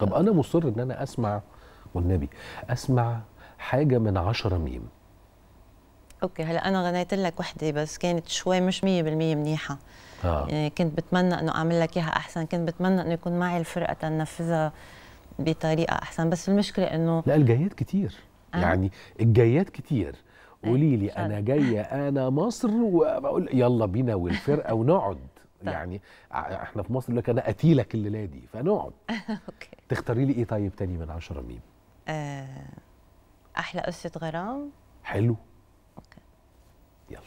طب أنا مصر إن أنا أسمع والنبي أسمع حاجة من عشرة ميم. أوكي هلأ أنا غنيت لك وحدة بس كانت شوي مش 100% منيحة. آه. يعني كنت بتمنى إنه أعمل لك إياها أحسن كنت بتمنى إنه يكون معي الفرقة تنفذها بطريقة أحسن بس المشكلة إنه لا الجايات كتير. آه. يعني الجايات كتير. قولي لي. أنا جاية أنا مصر وبقول يلا بينا والفرقة ونقعد. طيب. يعني إحنا في مصر لك أنا قتيلك الليلة دي فنقعد. Okay. تختاري لي إيه طيب تاني من عشرة ميم؟ آه، أحلى قصة غرام. حلو. Okay. يلا.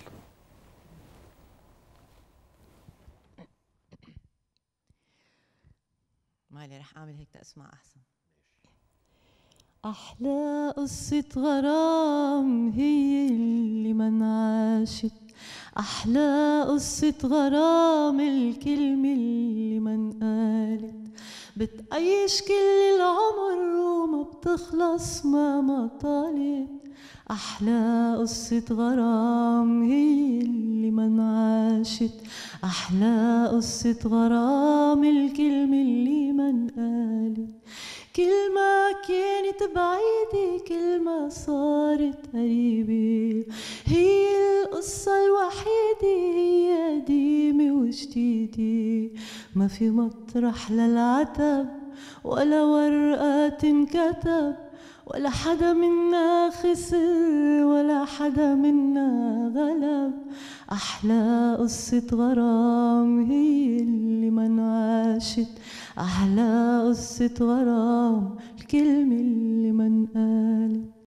مالي رح أعمل هيك تسمع أحسن. أحلى قصة غرام هي اللي ما انعاشت أحلى قصة غرام الكلمة اللي بتعيش كل العمر وما بتخلص مهما طالت أحلى قصة غرام هي اللي منعاشت أحلى قصة غرام الكلمة اللي منقالت كل ما كانت بعيدة كل ما صارت قريبة. وجديدة ما في مطرح للعتب ولا ورقة تنكتب ولا حدا منا خسر ولا حدا منا غلب. أحلى قصة غرام هي اللي منعاشت أحلى قصة غرام الكلمة اللي منقالت